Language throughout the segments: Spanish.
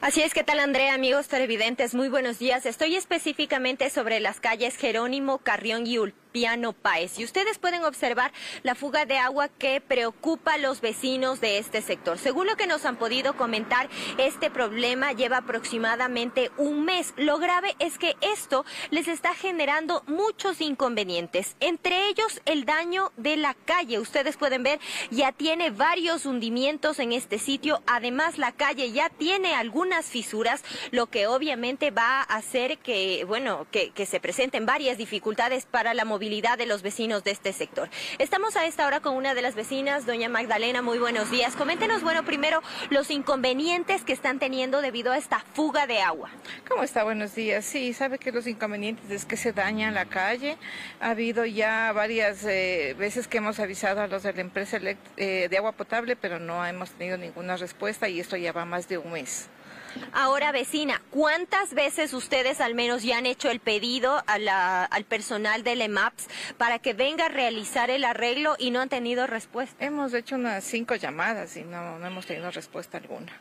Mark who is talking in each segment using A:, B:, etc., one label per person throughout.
A: Así es, ¿qué tal Andrea, amigos televidentes? Muy buenos días. Estoy específicamente sobre las calles Jerónimo, Carrión y Ulpiano Páez. Y ustedes pueden observar la fuga de agua que preocupa a los vecinos de este sector. Según lo que nos han podido comentar, este problema lleva aproximadamente un mes. Lo grave es que esto les está generando muchos inconvenientes, entre ellos el daño de la calle. Ustedes pueden ver, ya tiene varios hundimientos en este sitio. Además, la calle ya tiene algunos fisuras, lo que obviamente va a hacer que, bueno, que se presenten varias dificultades para la movilidad de los vecinos de este sector. Estamos a esta hora con una de las vecinas, doña Magdalena, muy buenos días. Coméntenos, bueno, primero los inconvenientes que están teniendo debido a esta fuga de agua.
B: ¿Cómo está? Buenos días. Sí, sabe que los inconvenientes es que se daña la calle. Ha habido ya varias eh, veces que hemos avisado a los de la empresa eh, de agua potable, pero no hemos tenido ninguna respuesta y esto ya va más de un mes.
A: Ahora, vecina, ¿cuántas veces ustedes al menos ya han hecho el pedido al personal del EMAPS para que venga a realizar el arreglo y no han tenido respuesta?
B: Hemos hecho unas cinco llamadas y no, hemos tenido respuesta alguna.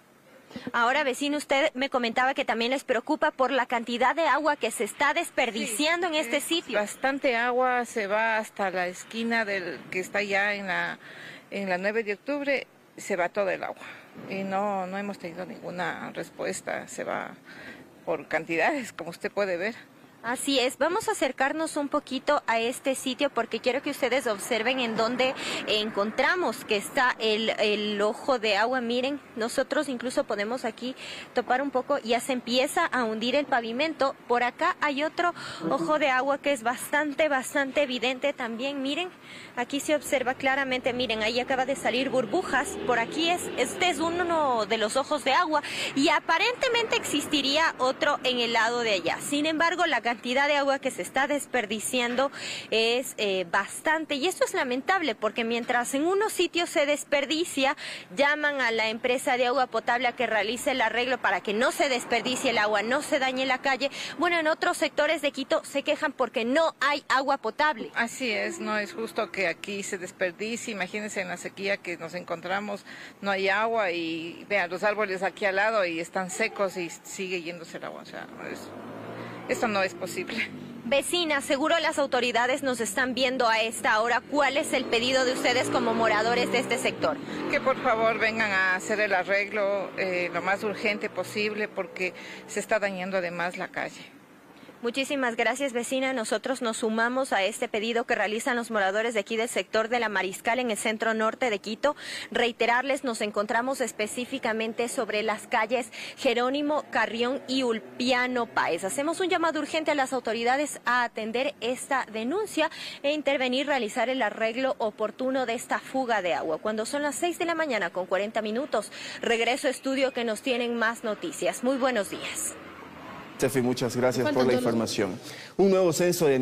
A: Ahora, vecino, usted me comentaba que también les preocupa por la cantidad de agua que se está desperdiciando en este sitio.
B: Bastante agua se va hasta la esquina del que está ya en la, en la 9 de octubre, se va todo el agua y no, no hemos tenido ninguna respuesta, se va por cantidades, como usted puede ver.
A: Así es, vamos a acercarnos un poquito a este sitio porque quiero que ustedes observen en dónde encontramos que está el, el, ojo de agua. Miren, nosotros incluso podemos aquí topar un poco, ya se empieza a hundir el pavimento. Por acá hay otro ojo de agua que es bastante, bastante evidente también. Miren, aquí se observa claramente, miren, ahí acaba de salir burbujas. Por aquí es, este es uno de los ojos de agua y aparentemente existiría otro en el lado de allá. Sin embargo, la cantidad de agua que se está desperdiciando es eh, bastante y esto es lamentable porque mientras en unos sitios se desperdicia, llaman a la empresa de agua potable a que realice el arreglo para que no se desperdicie el agua, no se dañe la calle. Bueno, en otros sectores de Quito se quejan porque no hay agua potable.
B: Así es, no es justo que aquí se desperdicie. Imagínense en la sequía que nos encontramos, no hay agua y vean los árboles aquí al lado y están secos y sigue yéndose el agua. O sea, es esto no es posible.
A: Vecina, seguro las autoridades nos están viendo a esta hora. ¿Cuál es el pedido de ustedes como moradores de este sector?
B: Que por favor vengan a hacer el arreglo eh, lo más urgente posible porque se está dañando además la calle.
A: Muchísimas gracias, vecina. Nosotros nos sumamos a este pedido que realizan los moradores de aquí del sector de la Mariscal en el centro norte de Quito. Reiterarles, nos encontramos específicamente sobre las calles Jerónimo, Carrión y Ulpiano Páez. Hacemos un llamado urgente a las autoridades a atender esta denuncia e intervenir, realizar el arreglo oportuno de esta fuga de agua. Cuando son las 6 de la mañana con 40 minutos, regreso a estudio que nos tienen más noticias. Muy buenos días.
C: Muchas gracias por la información. Un nuevo censo de